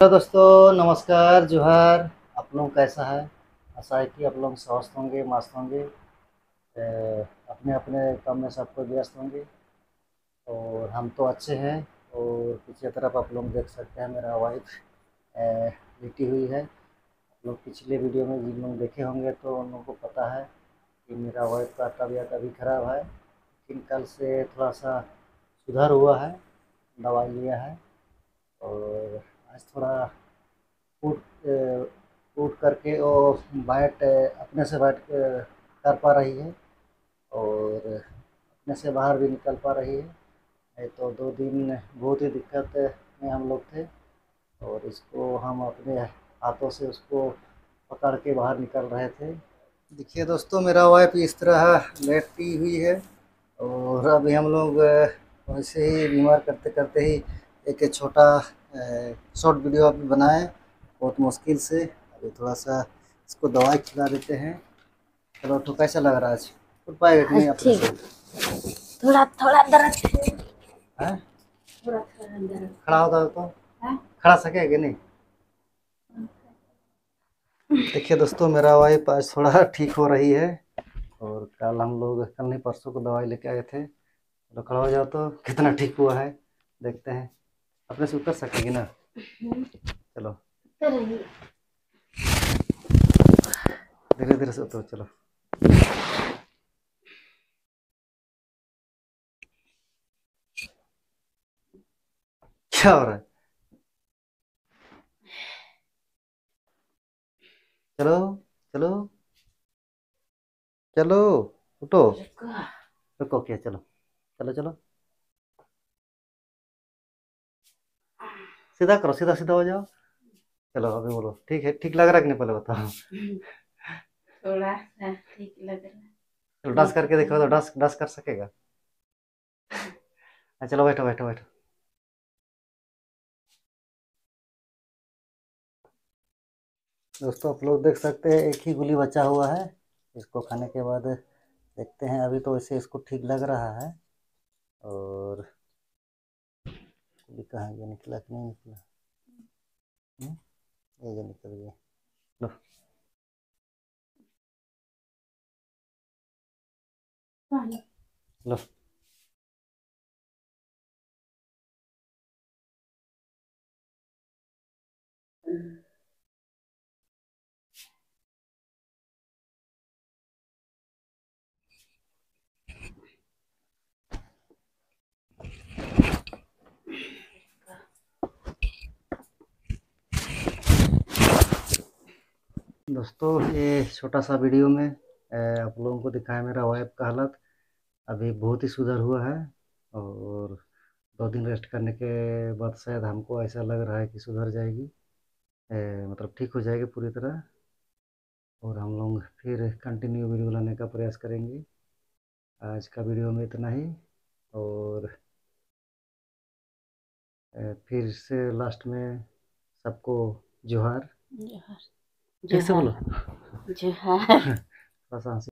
Hello दोस्तों, नमस्कार, जोहार। आप लोग कैसा है, आशा है कि आप लोग स्वस्थ होंगे, मस्त होंगे अपने अपने काम में सबको व्यस्त होंगे, और हम तो अच्छे हैं, और पीछे तरफ़ आप लोग देख सकते हैं मेरा वाइफ लेटी हुई है। आप लोग पिछले वीडियो में जिन लोग देखे होंगे तो उन लोगों को पता है कि मेरा वाइफ का तबीयत अभी ख़राब है, लेकिन कल से थोड़ा सा सुधार हुआ है, दवाई लिया है, और आज थोड़ा उठ उठ करके और बैठ अपने से बैठ कर पा रही है और अपने से बाहर भी निकल पा रही है। नहीं तो दो दिन बहुत ही दिक्कत में हम लोग थे और इसको हम अपने हाथों से उसको पकड़ के बाहर निकल रहे थे। देखिए दोस्तों, मेरा वाइफ इस तरह लेटती हुई है और अभी हम लोग वैसे ही बीमार करते करते ही एक छोटा शॉर्ट वीडियो अभी बनाए बहुत मुश्किल से। अभी थोड़ा सा इसको दवाई खिला देते हैं। चलो तो कैसा लग रहा है आज? उठ पाएगा नहीं अपने थोड़ा थोड़ा दर्द हैं? थोड़ा थोड़ा खड़ा होता है तो? हाँ? खड़ा सकेगा कि नहीं? देखिए दोस्तों मेरा वाइफ आज थोड़ा ठीक हो रही है और कल हम लोग कल नहीं परसों को दवाई लेके आए थे। तो खड़ा हो जाओ तो। कितना ठीक हुआ है देखते हैं। अपने से उतर सकेगी ना? चलो। धीरे धीरे से उतरो चलो। क्या हो रहा है? चलो चलो। चलो उठो। रुको क्या चलो। चलो चलो। सीधा करो सीधा सीधा हो जाओ। चलो अभी बोलो। ठीक है ठीक लग रहा है कि नहीं पहले बताओ? थोड़ा ठीक लग रहा चलो डांस करके देखो तो डांस डांस कर सकेगा? हाँ, चलो बैठो बैठो बैठो। दोस्तों आप लोग देख सकते हैं एक ही गुली बचा हुआ है। इसको खाने के बाद देखते हैं अभी तो इसे इसको ठीक लग रहा है। और गोली कहाँ गया निकला कि नहीं निकला हम्म? ये जो निकल गया लो पानी लो दोस्तों ये छोटा सा वीडियो में आप लोगों को दिखाया मेरा वाइफ का हालत। अभी बहुत ही सुधर हुआ है और दो दिन रेस्ट करने के बाद शायद हमको ऐसा लग रहा है कि सुधर जाएगी। अ, मतलब ठीक हो जाएगी पूरी तरह और हम लोग फिर कंटिन्यू वीडियो लाने का प्रयास करेंगे। आज का वीडियो में इतना ही और अ, फिर से लास्ट में सबको जोहार। जोहार। कैसे बोलो। जोहार। हाँ सा हँसी